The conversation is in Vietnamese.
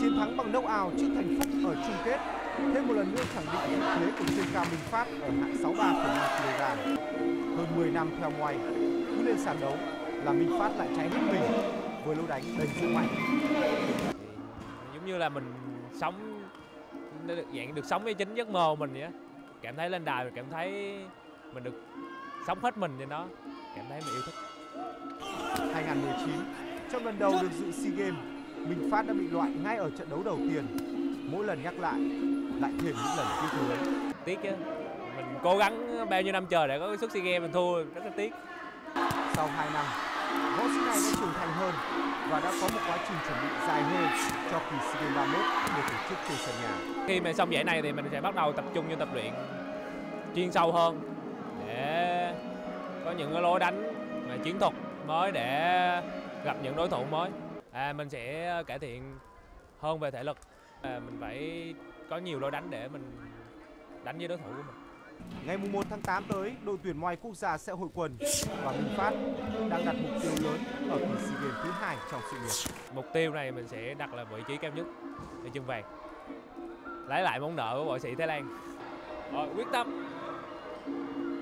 Chiến thắng bằng knockout trước Thành Phúc ở chung kết thêm một lần nữa khẳng định vị thế của chuyên cao Minh Phát ở hạng 63,5 kg. Hơn 10 năm theo ngoài, cứ lên sàn đấu là Minh Phát lại cháy hết mình với lối đánh đầy sức mạnh. giống như là mình sống được dạng được sống với chính giấc mơ mình vậy cảm thấy lên đài mình cảm thấy mình được sống hết mình trên đó cảm thấy mình yêu thích 2019, trong lần đầu được dự SEA Games, Minh Phát đã bị loại ngay ở trận đấu đầu tiên. Mỗi lần nhắc lại, lại thêm những lần tiếc nuối. tiếc chứ mình cố gắng bao nhiêu năm chờ để có cái suất sea games mình thua rất là tiếc Sau 2 năm, võ sĩ này đã trưởng thành hơn và đã có một quá trình chuẩn bị dài hơn cho kỳ SEA Games 31 được tổ chức trên sân nhà. khi mà xong giải này thì mình sẽ bắt đầu tập trung vô tập luyện chuyên sâu hơn để có những cái lối đánh và chiến thuật mới để gặp những đối thủ mới à, mình sẽ cải thiện hơn về thể lực. À, mình phải có nhiều lối đánh để mình đánh với đối thủ của mình. Ngày 1 tháng 8 tới, đội tuyển Muay quốc gia sẽ hội quân và Minh Phát đang đặt mục tiêu lớn ở kỳ SEA Games thứ hai trong sự nghiệp. mục tiêu này mình sẽ đặt là vị trí cao nhất để chân vàng. Lấy lại món nợ của võ sĩ Thái Lan. Rồi quyết tâm